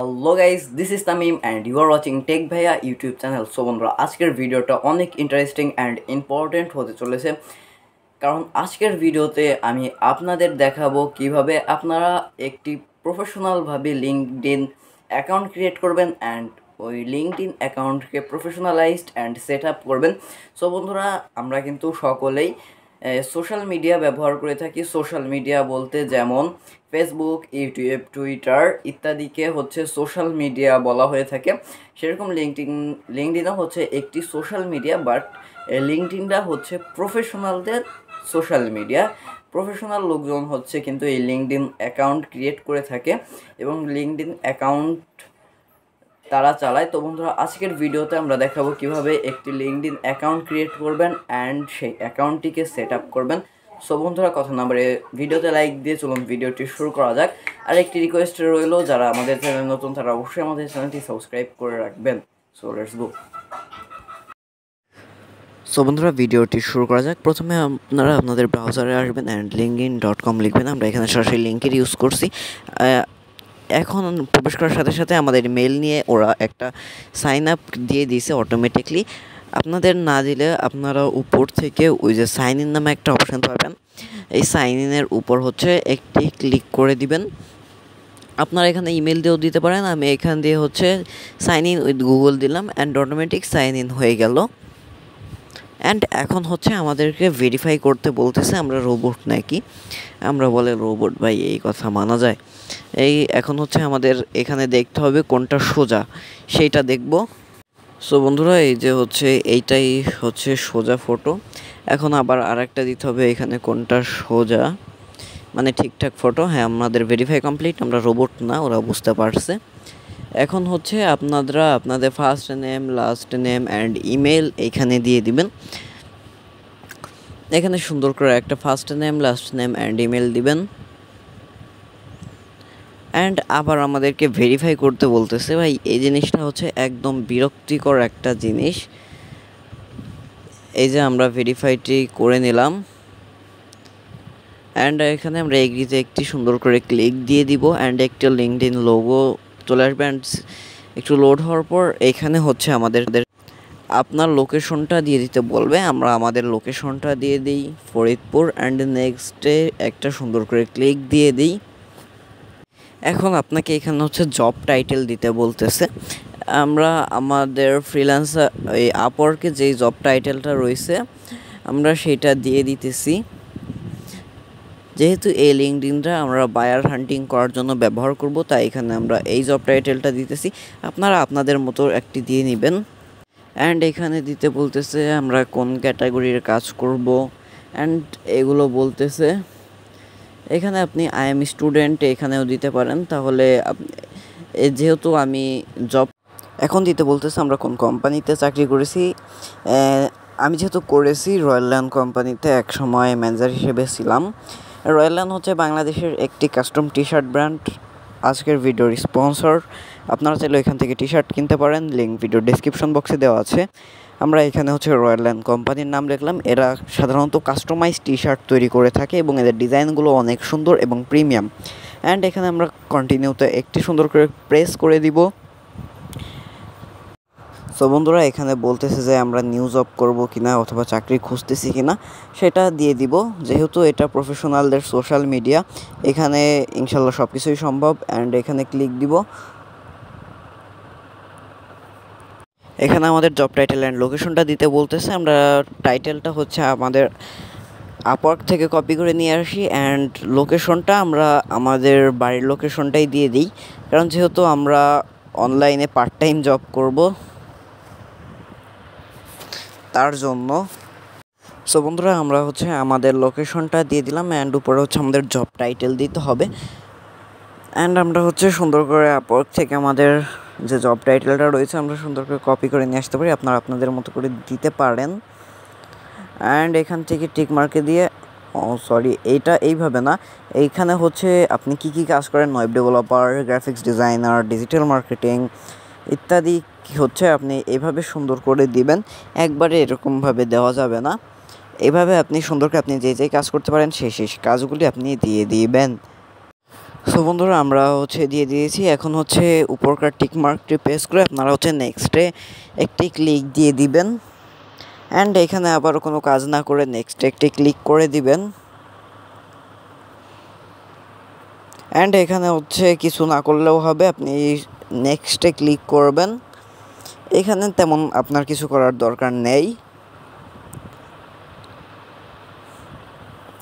Hello guys this is Tamim and you are watching Tech Bhaiya YouTube channel so বন্ধুরা, আজকের ভিডিওটা অনেক interesting and important হতে চলেছে। কারণ আজকের ভিডিওতে আমি আপনাদের দেখাবো কীভাবে আপনারা একটি প্রফেশনালভাবে লিঙ্কডিন অ্যাকাউন্ট ক্রিয়েট করবেন অ্যান্ড ওই লিঙ্কডিন অ্যাকাউন্টকে প্রফেশনালাইজড অ্যান্ড সেট আপ করবেন। সো বন্ধুরা, আমরা কিন্তু সকলেই সোশ্যাল মিডিয়া ব্যবহার করে থাকি। সোশ্যাল মিডিয়া বলতে যেমন ফেসবুক ইউটিউব টুইটার ইত্যাদিকে হচ্ছে সোশ্যাল মিডিয়া বলা হয়ে থাকে। সেরকম লিঙ্কডিন লিঙ্কডিনও হচ্ছে একটি সোশ্যাল মিডিয়া বাট লিঙ্কডিনটা হচ্ছে প্রফেশনালদের সোশ্যাল মিডিয়া প্রফেশনাল লোকজন হচ্ছে কিন্তু এই লিঙ্কডিন অ্যাকাউন্ট ক্রিয়েট করে থাকে এবং লিঙ্কডিন অ্যাকাউন্ট তারা চালায়। তো বন্ধুরা, আজকের ভিডিওতে আমরা দেখাবো কীভাবে একটি লিঙ্কডিন অ্যাকাউন্ট ক্রিয়েট করবেন অ্যান্ড সেই অ্যাকাউন্টটিকে সেট আপ করবেন। সো বন্ধুরা, কথা নাম্বারে ভিডিওতে লাইক দিয়ে চলুন ভিডিওটি শুরু করা যাক। আর একটি রিকোয়েস্ট রইল, যারা আমাদের চ্যানেল নতুন, তারা অবশ্যই আমাদের চ্যানেলটি সাবস্ক্রাইব করে রাখবেন। সো লেটস গো সো বন্ধুরা, ভিডিওটি শুরু করা যাক। প্রথমে আপনারা আপনাদের ব্রাউজারে আসবেন and LinkedIn dot com লিখবেন। আমরা এখানে সরাসরি লিঙ্কের ইউজ করছি। এখন প্রবেশ করার সাথে সাথে আমাদের মেল নিয়ে ওরা একটা সাইন আপ দিয়ে দিয়েছে অটোমেটিকলি আপনাদের না দিলে আপনারা উপর থেকে ওই যে সাইন ইন নামে একটা অপশান পাবেন। এই সাইন ইনের উপর হচ্ছে একটি ক্লিক করে দিবেন। আপনারা এখানে ইমেল দিয়েও দিতে পারেন। আমি এখান দিয়ে হচ্ছে সাইন ইন উইথ গুগল দিলাম অ্যান্ড অটোমেটিক সাইন ইন হয়ে গেল। অ্যান্ড এখন হচ্ছে আমাদেরকে ভেরিফাই করতে বলতেছে, আমরা রোবট নাকি? আমরা বলে রোবট ভাই, এই কথা মানা যায়। এই এখন হচ্ছে আমাদের এখানে দেখতে হবে কোনটা সোজা, সেইটা দেখব। সো বন্ধুরা, এই যে হচ্ছে, এইটাই হচ্ছে সোজা ফটো এখন আবার আরেকটা দিতে হবে এখানে কোনটা সোজা। মানে ঠিকঠাক ফটো হ্যাঁ আমাদের ভেরিফাই কমপ্লিট আমরা রোবট না, ওরা বুঝতে পারছে। এখন হচ্ছে আপনারা, আপনাদের first name last name and email এইখানে দিয়ে দিবেন। এখানে সুন্দর করে একটা first name last name and email দিবেন। অ্যান্ড আবার আমাদেরকে ভেরিফাই করতে বলতেছে, ভাই, এই জিনিসটা হচ্ছে একদম বিরক্তিকর একটা জিনিস। এই যে আমরা ভেরিফাইটি করে নিলাম। অ্যান্ড এখানে আমরা এগ্রিতে একটি সুন্দর করে ক্লিক দিয়ে দিব। অ্যান্ড একটা লিঙ্কড ইন লোগো চলে আসবে। অ্যান্ড একটু লোড হওয়ার পর এখানে হচ্ছে আমাদের আপনার লোকেশনটা দিয়ে দিতে বলবে। আমরা আমাদের লোকেশনটা দিয়ে দিই, ফরিদপুর। অ্যান্ড নেক্সটে একটা সুন্দর করে ক্লিক দিয়ে দিই। এখন আপনাকে এখানে হচ্ছে জব টাইটেল দিতে বলতেছে। আমরা আমাদের ফ্রিল্যান্সার এই আপওয়ার্কে যেই জব টাইটেলটা রয়েছে, আমরা সেটা দিয়ে দিতেছি। যেহেতু এই লিঙ্কডিনটা আমরা বায়ার হান্টিং করার জন্য ব্যবহার করব, তাই এখানে আমরা এই জব টাইটেলটা দিতেছি। আপনারা আপনাদের মতো একটি দিয়ে নেবেন। অ্যান্ড এখানে দিতে বলতেছে, আমরা কোন ক্যাটাগরির কাজ করব। অ্যান্ড এগুলো বলতেছে এখানে আপনি আই এম স্টুডেন্ট এখানেও দিতে পারেন। তাহলে যেহেতু আমি জব এখন দিতে বলতেছে, আমরা কোন কোম্পানিতে চাকরি করেছি আমি যেহেতু করেছি রয়্যাল ল্যান্ড কোম্পানিতে এক সময় ম্যানেজার হিসেবে ছিলাম। রয়্যাল ল্যান্ড হচ্ছে বাংলাদেশের একটি কাস্টম টি শার্ট ব্র্যান্ড আজকের ভিডিওর স্পন্সর আপনারা চাইলে এখান থেকে টি শার্ট কিনতে পারেন। লিঙ্ক ভিডিও ডিসক্রিপশন বক্সে দেওয়া আছে। আমরা এখানে হচ্ছে রয়্যাল ল্যান্ড কোম্পানির নাম লিখলাম। এরা সাধারণত কাস্টমাইজ টি শার্ট তৈরি করে থাকে এবং এদের ডিজাইনগুলো অনেক সুন্দর এবং প্রিমিয়াম। অ্যান্ড এখানে আমরা কন্টিনিউতে একটি সুন্দর করে প্রেস করে দিব। সো বন্ধুরা, এখানে বলতেছে যে আমরা নিউ জব করব কিনা অথবা চাকরি খুঁজতেছি কিনা, সেটা দিয়ে দিব। যেহেতু এটা প্রফেশনালদের সোশ্যাল মিডিয়া এখানে ইনশাল্লাহ সব কিছুই সম্ভব। অ্যান্ড এখানে ক্লিক দিব। এখানে আমাদের জব টাইটেল অ্যান্ড লোকেশনটা দিতে বলতেছে। আমরা টাইটেলটা হচ্ছে আমাদের আপওয়ার্ক থেকে কপি করে নিয়ে আসি অ্যান্ড লোকেশনটা আমরা আমাদের বাড়ির লোকেশনটাই দিয়ে দিই। কারণ যেহেতু আমরা অনলাইনে পার্ট টাইম জব করব, তার জন্য। সো বন্ধুরা, আমরা হচ্ছে আমাদের লোকেশনটা দিয়ে দিলাম অ্যান্ড উপরে হচ্ছে আমাদের জব টাইটেল দিতে হবে। অ্যান্ড আমরা হচ্ছে সুন্দর করে আপওয়ার্ক থেকে আমাদের যে জব টাইটেলটা রয়েছে, আমরা সুন্দর করে কপি করে নিয়ে আসতে পারি। আপনারা আপনাদের মতো করে দিতে পারেন। অ্যান্ড এখান থেকে টিক মার্কে দিয়ে, ও সরি এইটা এইভাবে না। এইখানে হচ্ছে আপনি কি কি কাজ করেন? Web developer graphics designer digital marketing ইত্যাদি হচ্ছে আপনি এভাবে সুন্দর করে দিবেন। একবারে এরকমভাবে দেওয়া যাবে না। এভাবে আপনি সুন্দর করে আপনি যে যে কাজ করতে পারেন সেই সেই কাজগুলি আপনি দিয়ে দিবেন। সো বন্ধুরা, আমরা হচ্ছে দিয়ে দিয়েছি। এখন হচ্ছে উপরকার টিক মার্কটি প্রেস করে আপনারা হচ্ছে নেক্সটে একটি ক্লিক দিয়ে দিবেন। অ্যান্ড এখানে আবার কোনো কাজ না করে নেক্সটে একটি ক্লিক করে দিবেন। অ্যান্ড এখানে হচ্ছে কিছু না করলেও হবে, আপনি নেক্সটে ক্লিক করবেন। এখানে তেমন আপনার কিছু করার দরকার নেই।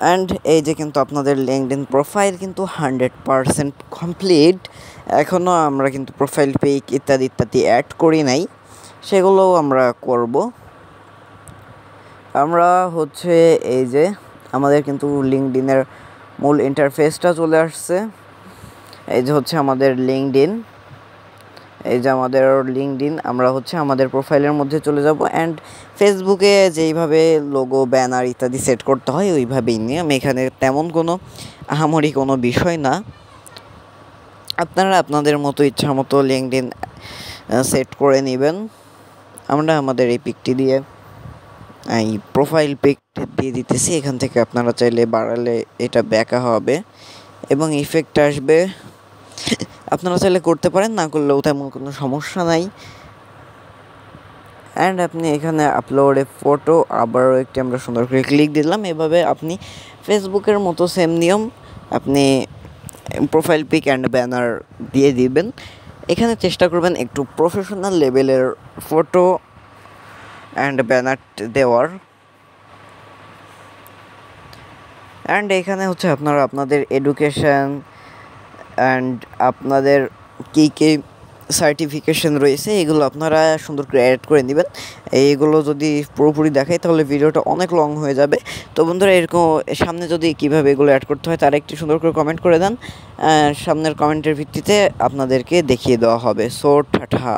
অ্যান্ড এই যে কিন্তু আপনাদের লিঙ্কডিন প্রোফাইল কিন্তু হান্ড্রেড পারসেন্ট কমপ্লিট এখনও আমরা কিন্তু প্রোফাইল পিক ইত্যাদি ইত্যাদি অ্যাড করি নাই। সেগুলোও আমরা করব। আমরা হচ্ছে এই যে আমাদের কিন্তু লিঙ্কডিনের মূল ইন্টারফেসটা চলে আসছে। এই যে হচ্ছে আমাদের লিঙ্কডিন এই যে আমাদের লিঙ্কডিন আমরা হচ্ছে আমাদের প্রোফাইলের মধ্যে চলে যাব অ্যান্ড ফেসবুকে যেইভাবে লোগো ব্যানার ইত্যাদি সেট করতে হয়, ওইভাবেই নিয়ে আমি এখানে তেমন কোনো আহামরি কোনো বিষয় না। আপনারা আপনাদের মতো ইচ্ছা মতো লিঙ্কডিন সেট করে নেবেন। আমরা আমাদের এই পিকটি দিয়ে, এই প্রোফাইল পিক দিয়ে দিতেছি। এখান থেকে আপনারা চাইলে বাড়ালে এটা ব্যাকা হবে এবং ইফেক্ট আসবে। আপনারা চাইলে করতে পারেন, না করলেও তেমন কোনো সমস্যা নাই। অ্যান্ড আপনি এখানে আপলোডে ফটো আবারও একটি আমরা সুন্দর করে ক্লিক দিলাম। এভাবে আপনি ফেসবুকের মতো সেম নিয়ম আপনি প্রোফাইল পিক অ্যান্ড ব্যানার দিয়ে দিবেন। এখানে চেষ্টা করবেন একটু প্রফেশনাল লেভেলের ফটো অ্যান্ড ব্যানার দেওয়ার। অ্যান্ড এখানে হচ্ছে আপনারা আপনাদের এডুকেশান অ্যান্ড আপনাদের কী কী সার্টিফিকেশন রয়েছে, এগুলো আপনারা সুন্দর করে অ্যাড করে নেবেন। এইগুলো যদি পুরোপুরি দেখাই, তাহলে ভিডিওটা অনেক লং হয়ে যাবে। তো বন্ধুরা, এরকম সামনে যদি কীভাবে এগুলো অ্যাড করতে হয়, তার একটি সুন্দর করে কমেন্ট করে দেন। সামনের কমেন্টের ভিত্তিতে আপনাদেরকে দেখিয়ে দেওয়া হবে। সো ঠাঠা